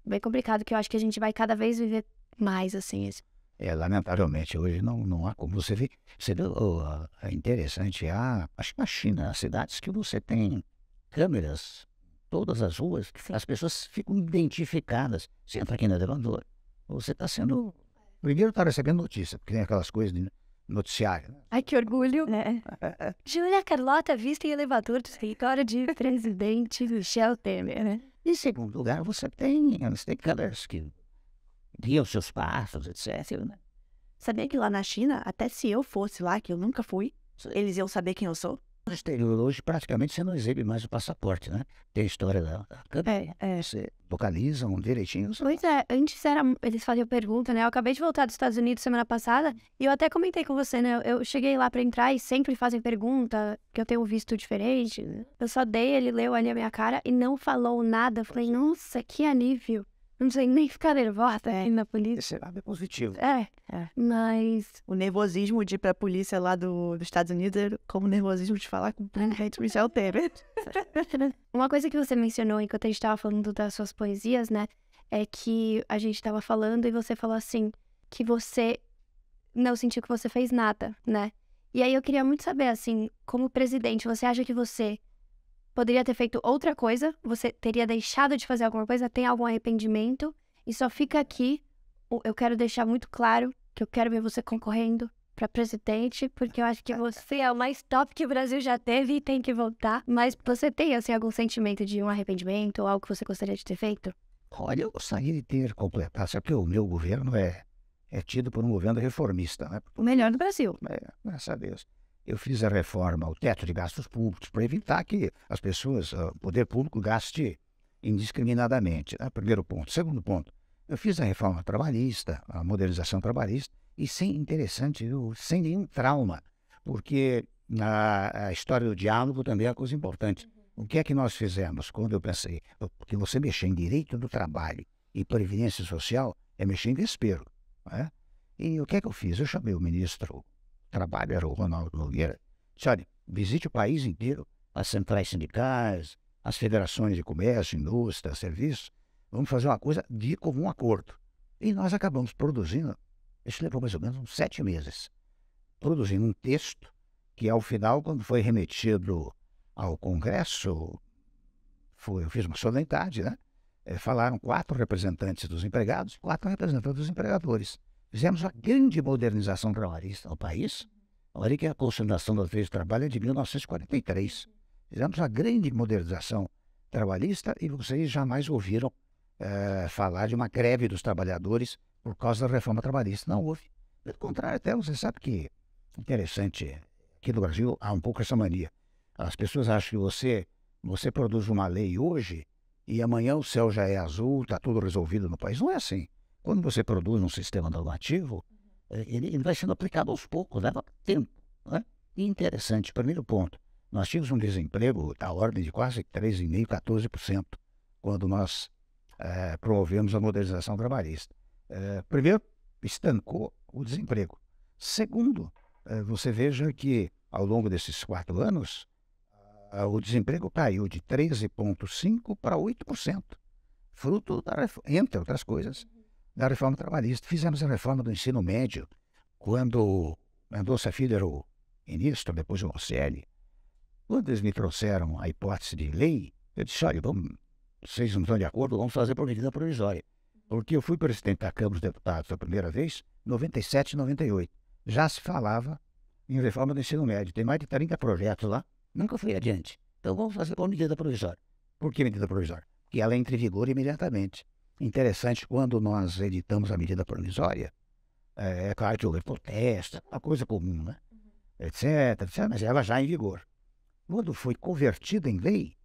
bem complicado que eu acho que a gente vai cada vez viver mais assim. esse- É, lamentavelmente, hoje não, não há como você ver. Você vê, oh, é interessante, há, acho que na China, há cidades que você tem câmeras, todas as ruas, as pessoas ficam identificadas. Você entra aqui no elevador, você está sendo. Primeiro está recebendo notícia, porque tem aquelas coisas de noticiário. né? Ai, que orgulho! É. Júlia Carlota vista em elevador do escritório de presidente Michel Temer, né? Em segundo lugar, você tem, você tem câmeras que guiam seus passos, etc. né? Sabia que lá na China, até se eu fosse lá, que eu nunca fui, eles iam saber quem eu sou? No exterior, hoje, praticamente você não exibe mais o passaporte, né? Tem a história da, câmera. É, é. Você localizam direitinho. você- Pois é, antes era, eles faziam pergunta, né? Eu acabei de voltar dos Estados Unidos semana passada e eu até comentei com você, né? Eu cheguei lá pra entrar e sempre fazem pergunta, que eu tenho um visto diferente. Eu só dei, ele leu ali a minha cara e não falou nada. Eu falei, nossa, que alívio. Não sei nem ficar nervosa aqui na polícia. Esse lado é positivo. É, É. mas O nervosismo de ir pra polícia lá do, dos Estados Unidos é como o nervosismo de falar com o presidente Michel Temer. Uma coisa que você mencionou enquanto a gente estava falando das suas poesias, né? É que a gente estava falando e você falou assim, que você não sentiu que você fez nada, né? E aí eu queria muito saber, assim, como presidente, você acha que você poderia ter feito outra coisa? Você teria deixado de fazer alguma coisa? Tem algum arrependimento? E só fica aqui, eu quero deixar muito claro que eu quero ver você concorrendo para presidente, porque eu acho que você é o mais top que o Brasil já teve e tem que voltar. Mas você tem, assim, algum sentimento de um arrependimento ou algo que você gostaria de ter feito? Olha, eu gostaria de ter completado, sabe que o meu governo é, é tido por um governo reformista, né? O melhor do Brasil. É, graças a Deus. Eu fiz a reforma, o teto de gastos públicos, para evitar que as pessoas, ah, o poder público, gaste indiscriminadamente. Né? Primeiro ponto. Segundo ponto, eu fiz a reforma trabalhista, a modernização trabalhista, e sem interessante, eu, sem nenhum trauma, porque a, a, história do diálogo também é uma coisa importante. O que é que nós fizemos quando eu pensei? Porque você mexer em direito do trabalho e previdência social é mexer em desespero. Né? E o que é que eu fiz? Eu chamei o ministro Trabalho, era o Ronaldo Nogueira. Disse, olha, visite o país inteiro, as centrais sindicais, as federações de comércio, indústria, serviços. Vamos fazer uma coisa de comum acordo. E nós acabamos produzindo, isso levou mais ou menos uns sete meses, produzindo um texto que, ao final, quando foi remetido ao Congresso, foi, eu fiz uma solenidade, né? É, falaram quatro representantes dos empregados, quatro representantes dos empregadores. Fizemos uma grande modernização trabalhista no país. Olha que a Consolidação das Leis de Trabalho é de 1943. Fizemos uma grande modernização trabalhista e vocês jamais ouviram é, falar de uma greve dos trabalhadores por causa da reforma trabalhista. Não houve. Pelo contrário, até você sabe que interessante, aqui no Brasil há um pouco essa mania. As pessoas acham que você, você produz uma lei hoje e amanhã o céu já é azul, está tudo resolvido no país. Não é assim. Quando você produz um sistema normativo, eh, ele, ele vai sendo aplicado aos poucos, leva tempo. Né? interessante, primeiro ponto, nós tínhamos um desemprego da ordem de quase 13,5%, 14%, quando nós é, promovemos a modernização trabalhista. É, primeiro, estancou o desemprego. Segundo, é, você veja que ao longo desses quatro anos, o desemprego caiu de 13,5% para 8%, fruto, da, entre outras coisas, da reforma trabalhista. Fizemos a reforma do ensino médio, quando Mendonça Filho era o ministro, depois o Marcelli. Quando eles me trouxeram a hipótese de lei, eu disse, olha, vamos, vocês não estão de acordo, vamos fazer por medida provisória. Porque eu fui presidente da Câmara dos Deputados a primeira vez, 97 e 98. Já se falava em reforma do ensino médio. Tem mais de 30 projetos lá, nunca fui adiante. Então vamos fazer por medida provisória. Por que medida provisória? Porque ela entra em vigor imediatamente. Interessante, quando nós editamos a medida provisória, é, é claro que houve protesta, uma coisa comum, né? Etc, etc, mas ela já em vigor. Quando foi convertida em lei,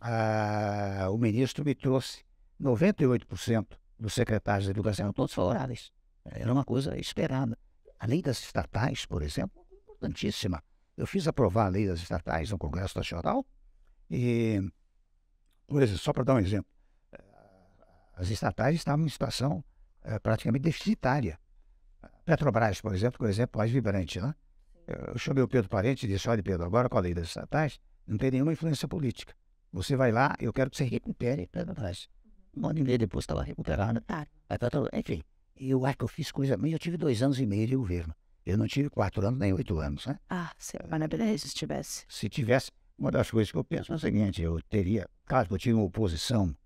a, o ministro me trouxe 98% dos secretários de educação, todos favoráveis. Era uma coisa esperada. A lei das estatais, por exemplo, importantíssima. Eu fiz aprovar a lei das estatais no Congresso Nacional e, por exemplo, só para dar um exemplo, as estatais estavam em situação é, praticamente deficitária. Petrobras, por exemplo, que é o exemplo mais vibrante, né? Eu chamei o Pedro Parente e disse, olha Pedro, agora com a lei das estatais, não tem nenhuma influência política. Você vai lá, eu quero que você recupere Petrobras. Um ano e meio depois estava recuperada. Enfim, eu acho que eu fiz coisa... Eu tive dois anos e meio de governo. Eu não tive quatro anos nem oito anos, né? Ah, parabéns se tivesse. Se tivesse, uma das coisas que eu penso é o seguinte, eu teria... Claro que eu tive uma oposição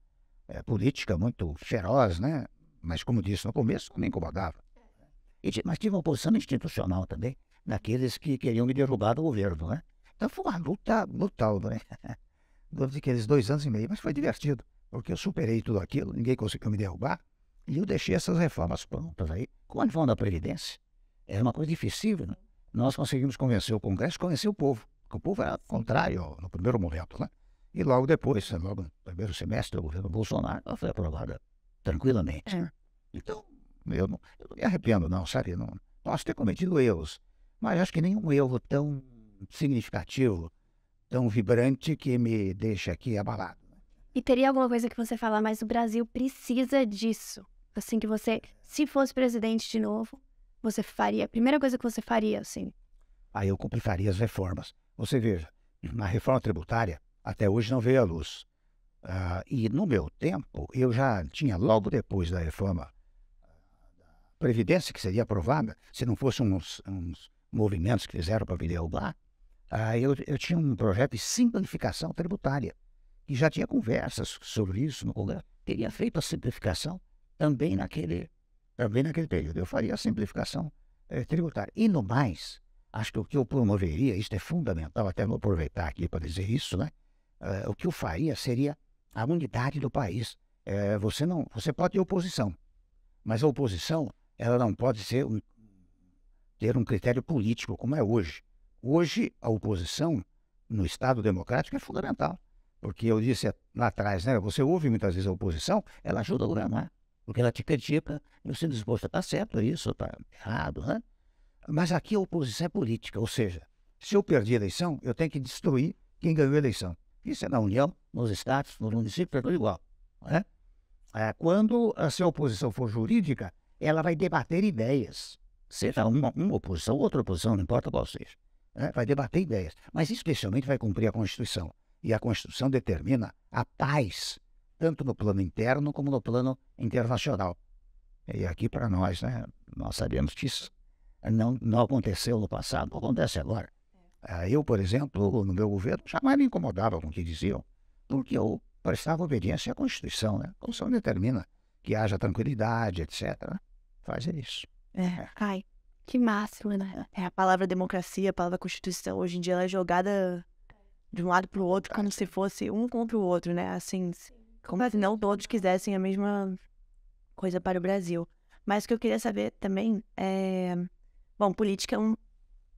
é, política muito feroz, né? Mas, como disse no começo, me incomodava. E, mas tive uma oposição institucional também, daqueles que queriam me derrubar do governo, né? Então foi uma luta brutal, né? Durante aqueles dois anos e meio, mas foi divertido, porque eu superei tudo aquilo, ninguém conseguiu me derrubar, e eu deixei essas reformas prontas aí, com a reforma da Previdência. Era uma coisa difícil, né? Nós conseguimos convencer o Congresso, convencer o povo, porque o povo era contrário no primeiro momento, né? E logo depois, logo no primeiro semestre do governo Bolsonaro, ela foi aprovada tranquilamente. É. Então, eu não, eu não me arrependo, não, sabe? Não, posso ter cometido erros, mas acho que nenhum erro tão significativo, tão vibrante que me deixa aqui abalado. E teria alguma coisa que você falar, mas o Brasil precisa disso? Assim, que você, se fosse presidente de novo, você faria, a primeira coisa que você faria, assim? Aí eu complicaria as reformas. Você veja, na reforma tributária, até hoje não veio à luz. Uh, e no meu tempo, eu já tinha, logo depois da reforma da Previdência, que seria aprovada, se não fossem uns, uns movimentos que fizeram para derrubar, uh, eu, eu tinha um projeto de simplificação tributária, e já tinha conversas sobre isso no Congresso. Teria feito a simplificação também naquele, também naquele período. Eu faria a simplificação eh, tributária. E no mais, acho que o que eu promoveria, isto é fundamental, até vou aproveitar aqui para dizer isso, né? Uh, o que eu faria seria a unidade do país. Uh, você não, você pode ter oposição, mas a oposição ela não pode ser um, ter um critério político como é hoje. Hoje, a oposição no Estado democrático é fundamental. Porque eu disse lá atrás, né? Você ouve muitas vezes a oposição, ela ajuda a governar. Porque ela te critica, você disposto, está certo isso, está errado, né? Mas aqui a oposição é política, ou seja, se eu perdi a eleição, eu tenho que destruir quem ganhou a eleição. Isso é na União, nos estados, nos municípios, é tudo igual. Né? É, quando a sua oposição for jurídica, ela vai debater ideias. Seja uma, uma oposição, outra oposição, não importa qual seja. Né? Vai debater ideias. Mas especialmente vai cumprir a Constituição. E a Constituição determina a paz, tanto no plano interno como no plano internacional. E aqui para nós, né, nós sabemos que isso não, não aconteceu no passado, acontece agora. É, eu, por exemplo, no meu governo, jamais me incomodava com o que diziam, porque eu prestava obediência à Constituição. Né? A Constituição determina que haja tranquilidade, etc. Faz isso. É, Ai, que máximo, né? é a palavra democracia, a palavra Constituição, hoje em dia ela é jogada de um lado para o outro como se fosse um contra o outro, né? Assim, como se não todos quisessem a mesma coisa para o Brasil. Mas o que eu queria saber também é. Bom, política é, um,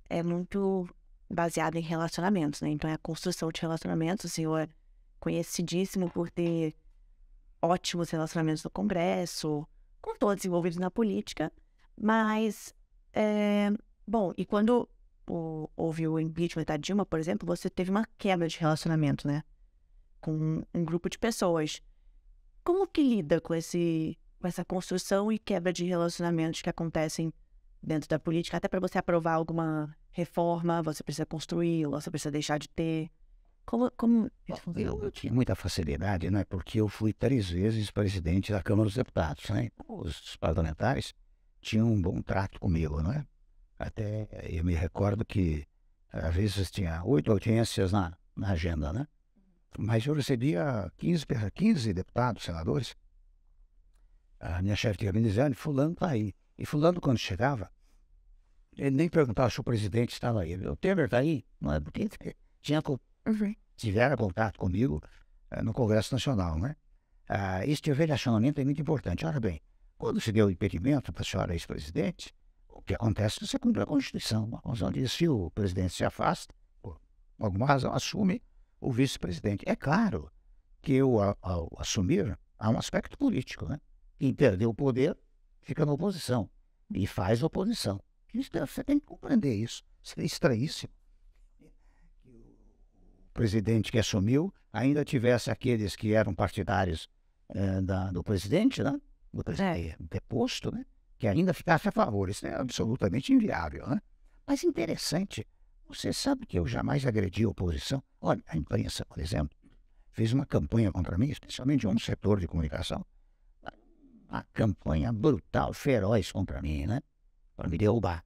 é muito baseada em relacionamentos, né? Então é a construção de relacionamentos. O senhor é conhecidíssimo por ter ótimos relacionamentos no Congresso, com todos envolvidos na política, mas, é, bom, e quando o, houve o impeachment da Dilma, por exemplo, você teve uma quebra de relacionamento, né? Com um grupo de pessoas. Como que lida com, esse, com essa construção e quebra de relacionamentos que acontecem dentro da política? Até para você aprovar alguma reforma, você precisa construir, você precisa deixar de ter. Como, como eu, eu, tinha muita facilidade, né? Porque eu fui três vezes presidente da Câmara dos Deputados, né? Os parlamentares tinham um bom trato comigo, né? Até eu me recordo que às vezes tinha oito audiências na, na agenda, né? Mas eu recebia 15, 15 deputados, senadores. A minha chefe tinha me dizendo, fulano está aí. E fulano, quando chegava, ele nem perguntava se o presidente estava aí. O Temer está aí? Não é? Porque tinha, uhum. tiveram contato comigo uh, no Congresso Nacional, né? Uh, este relacionamento é muito importante. Ora bem, quando se deu o impedimento para a senhora ex-presidente, o que acontece é que você cumpre a Constituição. A Constituição diz se o presidente se afasta, por alguma razão, assume o vice-presidente. É claro que eu, ao, ao, assumir, há um aspecto político, né? Quem perdeu o poder fica na oposição e faz oposição. Você tem que compreender isso. Seria estranhíssimo que o presidente que assumiu ainda tivesse aqueles que eram partidários é, da, do presidente, né? do presidente é. deposto, né? que ainda ficasse a favor. Isso é absolutamente inviável. Né? Mas interessante, você sabe que eu jamais agredi a oposição? Olha, a imprensa, por exemplo, fez uma campanha contra mim, especialmente um setor de comunicação. Uma campanha brutal, feroz contra mim, né? Para me derrubar.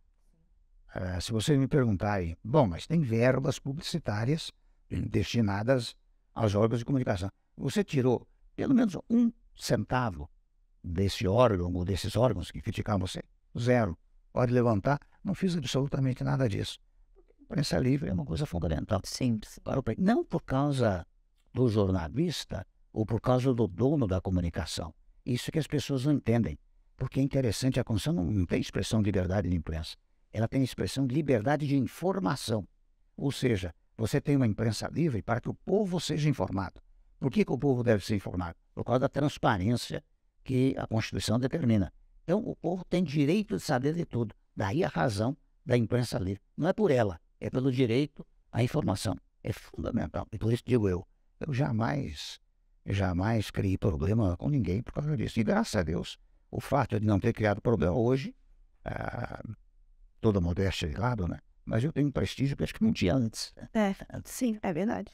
Uh, se vocês me perguntarem, bom, mas tem verbas publicitárias destinadas aos órgãos de comunicação. Você tirou pelo menos um centavo desse órgão ou desses órgãos que criticavam você? Zero. Pode levantar. Não fiz absolutamente nada disso. Imprensa livre é uma coisa fundamental. Simples. Não por causa do jornalista ou por causa do dono da comunicação. Isso que as pessoas não entendem. Porque é interessante, a Constituição não tem expressão de liberdade de imprensa. Ela tem expressão de liberdade de informação. Ou seja, você tem uma imprensa livre para que o povo seja informado. Por que, que o povo deve ser informado? Por causa da transparência que a Constituição determina. Então, o povo tem direito de saber de tudo. Daí a razão da imprensa livre. Não é por ela, é pelo direito à informação. É fundamental. E por isso digo eu, eu jamais, jamais criei problema com ninguém por causa disso. E graças a Deus, o fato de não ter criado problema hoje, ah, toda modéstia de lado, né? Mas eu tenho um prestígio que acho que não tinha antes. É, sim, é verdade.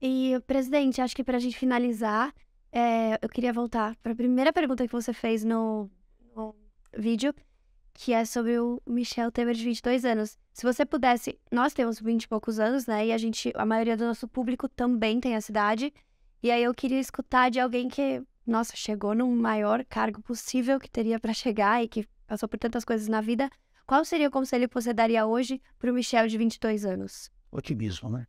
E, presidente, acho que para a gente finalizar, é, eu queria voltar para a primeira pergunta que você fez no, no, vídeo, que é sobre o Michel Temer de 22 anos. Se você pudesse, nós temos 20 e poucos anos, né? E a gente, a maioria do nosso público também tem essa idade. E aí eu queria escutar de alguém que nossa, chegou no maior cargo possível que teria para chegar e que passou por tantas coisas na vida, qual seria o conselho que você daria hoje para o Michel de 22 anos? Otimismo, né?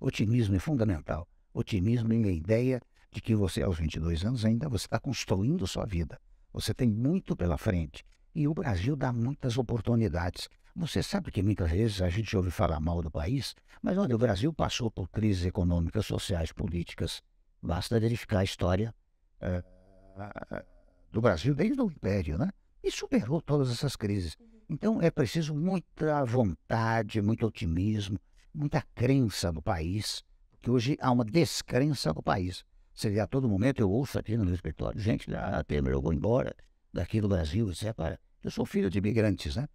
Otimismo é fundamental. Otimismo em a ideia de que você, aos 22 anos, ainda você está construindo sua vida. Você tem muito pela frente. E o Brasil dá muitas oportunidades. Você sabe que muitas vezes a gente ouve falar mal do país, mas olha, o Brasil passou por crises econômicas, sociais, políticas. Basta verificar a história eh, do Brasil desde o Império, né? E superou todas essas crises. Então é preciso muita vontade, muito otimismo, muita crença no país, porque hoje há uma descrença no país. Vê a todo momento, eu ouço aqui no meu escritório, gente, a Temer, eu vou embora daqui do Brasil, etc. Eu sou filho de imigrantes, né?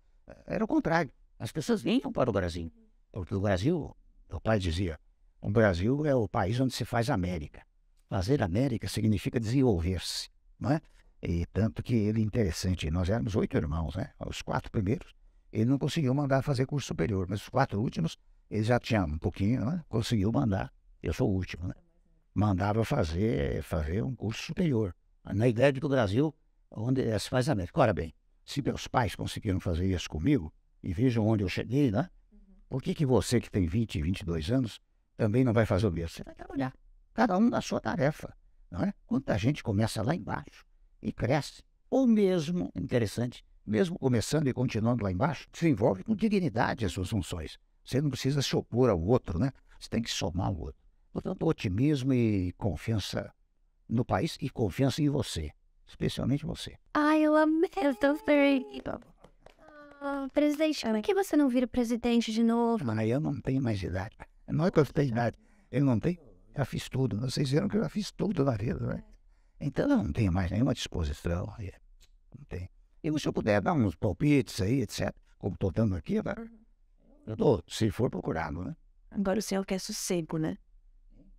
Era o contrário. As pessoas vinham para o Brasil. Porque o Brasil, o pai dizia, o Brasil é o país onde se faz América. Fazer América significa desenvolver-se, não é? E tanto que ele é interessante, nós éramos oito irmãos, né? Os quatro primeiros, ele não conseguiu mandar fazer curso superior, mas os quatro últimos, ele já tinha um pouquinho, né? Conseguiu mandar. Eu sou o último, né? Mandava fazer, fazer um curso superior. Na ideia de que o Brasil, onde se faz América. Ora bem, se meus pais conseguiram fazer isso comigo, e vejam onde eu cheguei, né? Por que, que você que tem 20, 22 anos também não vai fazer o mesmo? Você vai trabalhar. Cada um na sua tarefa, não é? Quanta gente começa lá embaixo e cresce. Ou mesmo, interessante, mesmo começando e continuando lá embaixo, desenvolve com dignidade as suas funções. Você não precisa se opor ao outro, né? Você tem que somar o outro. Portanto, otimismo e confiança no país e confiança em você, especialmente você. Ai, eu amei. Eu tô very... Ah, presidente, por que você não vira presidente de novo? Mas eu não tenho mais idade. Não é que eu tenho idade. Eu não tenho. Já fiz tudo. Vocês viram que eu já fiz tudo na vida, né? Então eu não tenho mais nenhuma disposição. Não tenho. E se eu puder dar uns palpites aí, etc., como estou dando aqui, né? eu tô, se for procurado, né? Agora o senhor quer sossego, né?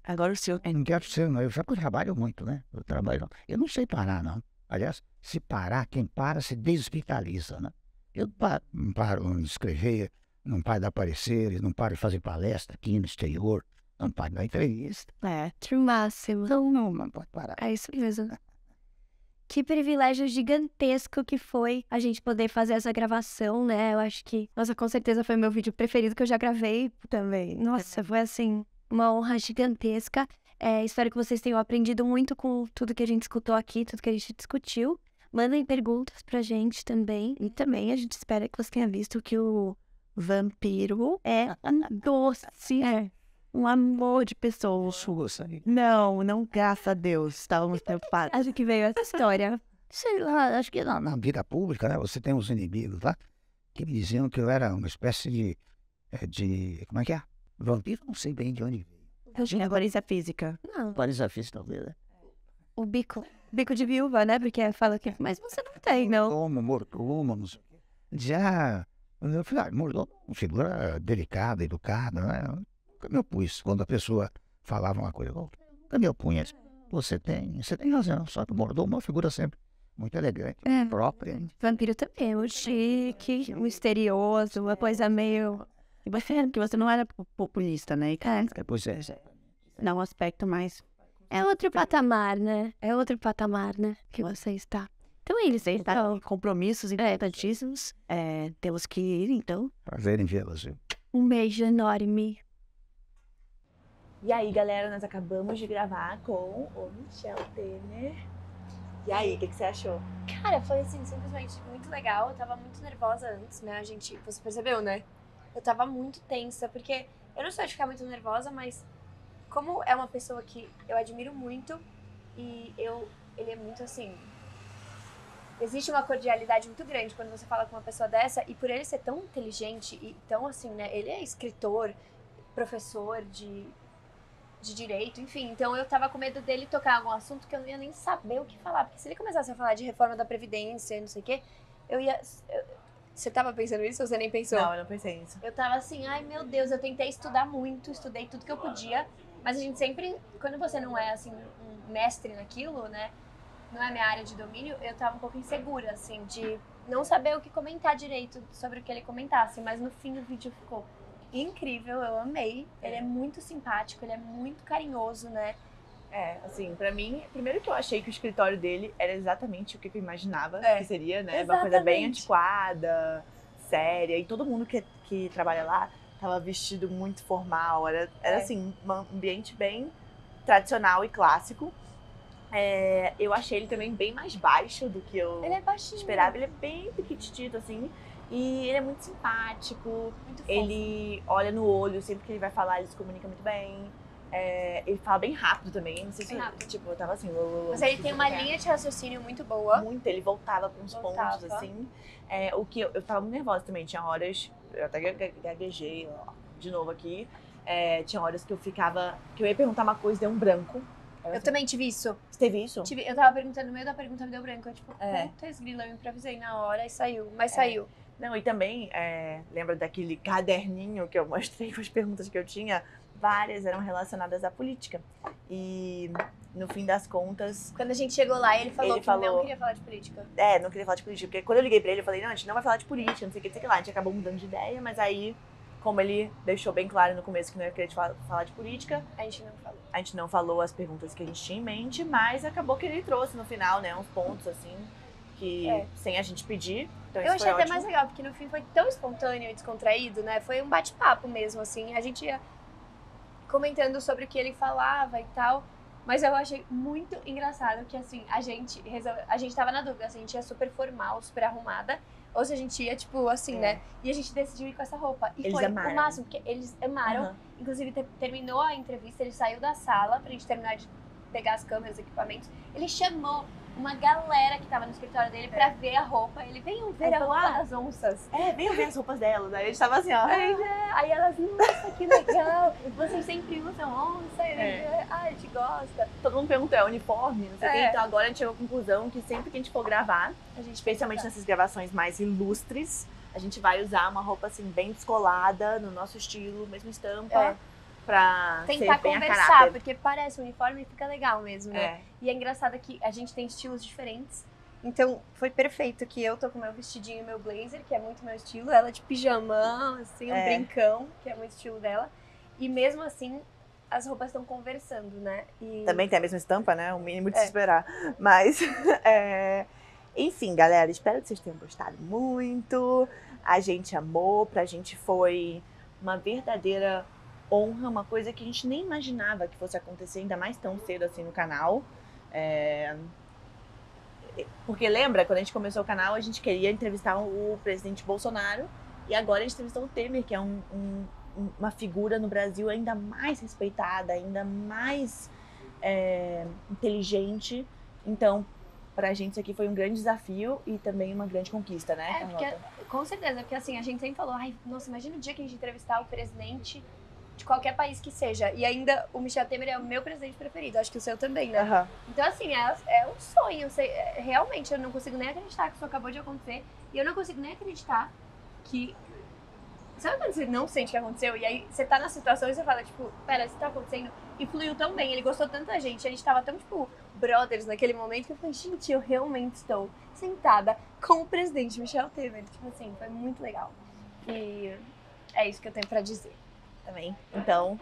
Agora o senhor. Não quero ser, não. Eu já trabalho muito, né? Eu trabalho. Eu não sei parar, não. Aliás, se parar, quem para se desvitaliza, né? Eu não paro de escrever, não paro de aparecer, não paro de fazer palestra aqui no exterior, não paro de dar entrevista. É, o máximo. Não, não, não pode parar. É isso mesmo. Que privilégio gigantesco que foi a gente poder fazer essa gravação, né? Eu acho que, nossa, com certeza foi meu vídeo preferido que eu já gravei também. Nossa, foi assim, uma honra gigantesca. É, espero que vocês tenham aprendido muito com tudo que a gente escutou aqui, tudo que a gente discutiu. Mandem perguntas pra gente também. E também a gente espera que você tenha visto que o vampiro é doce, é um amor de pessoa. Não, não, graças a Deus. Estávamos preocupados. Acho que veio essa história. Sei lá, acho que na, na vida pública, né? Você tem uns inimigos lá que me diziam que eu era uma espécie de. eh, de como é que é? Vampiro, não sei bem de onde veio. Eu tinha aparência física. Não, Parece física, talvez, né? o bico. Bico de viúva, né? Porque fala que. Mas você não tem, não. Mordomo, mordomo, não sei o quê. Já. Eu falei, ah, mordomo, uma figura delicada, educada, né? Nunca me opus quando a pessoa falava uma coisa. eu Nunca me opunha. Você tem, você tem razão, só que o mordomo é uma figura sempre muito elegante, É. própria. Vampiro também é muito chique, misterioso, uma coisa meio. E você, que você não era po- populista, né? E, cara, Pois é. Dá um aspecto mais. É outro patamar, né? É outro patamar, né? Que você está. Então é está Então, compromissos importantíssimos. É, temos que ir, então. Prazer em vê-las. viu? um beijo enorme. E aí, galera, nós acabamos de gravar com o Michel Temer. E aí, o que, que você achou? Cara, foi assim, simplesmente muito legal. Eu tava muito nervosa antes, né? A gente, você percebeu, né? Eu tava muito tensa, porque eu não sou de ficar muito nervosa, mas como é uma pessoa que eu admiro muito e eu, ele é muito assim. Existe uma cordialidade muito grande quando você fala com uma pessoa dessa, e por ele ser tão inteligente e tão assim, né? Ele é escritor, professor de, de direito, enfim. Então eu tava com medo dele tocar algum assunto que eu não ia nem saber o que falar. Porque se ele começasse a falar de reforma da Previdência, não sei o quê, eu ia. eu- você tava pensando nisso ou você nem pensou? Não, eu não pensei nisso. Eu tava assim, ai meu Deus, eu tentei estudar muito, estudei tudo que eu podia, mas a gente sempre, quando você não é assim, um mestre naquilo, né? Não é minha área de domínio, eu tava um pouco insegura, assim, de não saber o que comentar direito sobre o que ele comentasse, mas no fim do vídeo ficou incrível, eu amei. Ele é muito simpático, ele é muito carinhoso, né? É, assim, pra mim, primeiro que eu achei que o escritório dele era exatamente o que eu imaginava É. que seria, né? Uma coisa bem Exatamente. antiquada, séria, e todo mundo que, que trabalha lá tava vestido muito formal, era, era É. assim, um ambiente bem tradicional e clássico. É, eu achei ele também bem mais baixo do que eu Ele é baixinho. esperava. Ele é bem pequitito, assim. E ele é muito simpático. Muito. Ele olha no olho, sempre que ele vai falar, ele se comunica muito bem. É, ele fala bem rápido também. Não sei se Bem rápido. tipo, eu tava assim. Mas ele tem se uma quer. linha de raciocínio muito boa. Muito, ele voltava com uns Voltava. pontos, assim. É, o que eu, eu tava muito nervosa também. Tinha horas, eu até ga- gaguejei ó, de novo aqui. É, tinha horas que eu ficava. que eu ia perguntar uma coisa e deu um branco. Aí Eu assim, também tive isso. Você teve isso? Tive- eu tava perguntando, no meio da pergunta me deu branco. Eu, tipo, É. putz, grila, eu improvisei na hora e saiu. Mas É. saiu. Não, e também, é, lembra daquele caderninho que eu mostrei com as perguntas que eu tinha? Várias eram relacionadas à política. E no fim das contas, Quando a gente chegou lá, ele falou Ele que falou- não queria falar de política. é, não queria falar de política. Porque quando eu liguei pra ele, eu falei, não, a gente não vai falar de política, não sei o que, não sei o que lá. A gente acabou mudando de ideia, mas aí, como ele deixou bem claro no começo que não ia querer falar de política, A gente não falou. a gente não falou as perguntas que a gente tinha em mente, mas acabou que ele trouxe no final, né, uns pontos assim, que É. sem a gente pedir. Então Eu achei até ótimo. mais legal, porque no fim foi tão espontâneo e descontraído, né? Foi um bate-papo mesmo, assim. A gente ia comentando sobre o que ele falava e tal. Mas eu achei muito engraçado que, assim, a gente resolve... A gente tava na dúvida se a gente ia super formal, super arrumada, ou se a gente ia, tipo, assim, É. né? E a gente decidiu ir com essa roupa. E Eles foi amaram. o máximo, porque eles amaram. Aham. Inclusive, te- terminou a entrevista, ele saiu da sala pra gente terminar de pegar as câmeras, equipamentos. Ele chamou uma galera que tava no escritório dele pra ver a roupa. Ele veio ver Aí a roupa das onças. É, veio ver as roupas delas. Aí a gente tava assim, ó. Aí, é, aí elas, nossa, que legal. Vocês sempre usam onça. É. ah, a gente gosta. Todo mundo perguntou, é uniforme? Não sei o quê. É. Então agora a gente chegou à conclusão que sempre que a gente for gravar, A gente especialmente nessas gravações mais ilustres, a gente vai usar uma roupa assim, bem descolada, no nosso estilo, mesma estampa, É. pra tentar ser bem a conversar, porque parece um uniforme e fica legal mesmo, né? É. E é engraçado que a gente tem estilos diferentes. Então foi perfeito que eu tô com meu vestidinho e meu blazer, que é muito meu estilo, ela de pijamão, assim, um É. brincão, que é muito estilo dela. E mesmo assim, as roupas estão conversando, né? E Também tem a mesma estampa, né? O mínimo de É. se esperar. Mas, é, enfim, galera, espero que vocês tenham gostado muito. A gente amou, pra gente foi uma verdadeira honra, uma coisa que a gente nem imaginava que fosse acontecer, ainda mais tão cedo assim no canal. É, Porque lembra, quando a gente começou o canal, a gente queria entrevistar o presidente Bolsonaro e agora a gente entrevistou o Temer, que é um- um- um- uma figura no Brasil ainda mais respeitada, ainda mais é, inteligente. Então, pra gente isso aqui foi um grande desafio e também uma grande conquista, né, É, porque, com certeza, porque assim, a gente sempre falou, ai, nossa, imagina o dia que a gente entrevistar o presidente de qualquer país que seja. E ainda o Michel Temer é o meu presidente preferido, acho que o seu também, né? Aham. Então, assim, é, é um sonho. é, realmente, eu não consigo nem acreditar que isso acabou de acontecer. E eu não consigo nem acreditar que. Sabe quando você não sente que aconteceu? E aí você tá na situação e você fala, tipo, pera, isso tá acontecendo. E fluiu tão bem, ele gostou tanto da gente. A gente tava tão, tipo, brothers naquele momento que eu falei, gente, eu realmente estou sentada com o presidente Michel Temer. Tipo assim, foi muito legal. E é isso que eu tenho pra dizer. Também. Então,